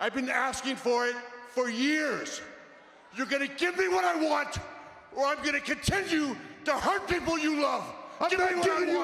I've been asking for it for years. You're gonna give me what I want, or I'm gonna continue to hurt people you love. I'm give not me what I giving you.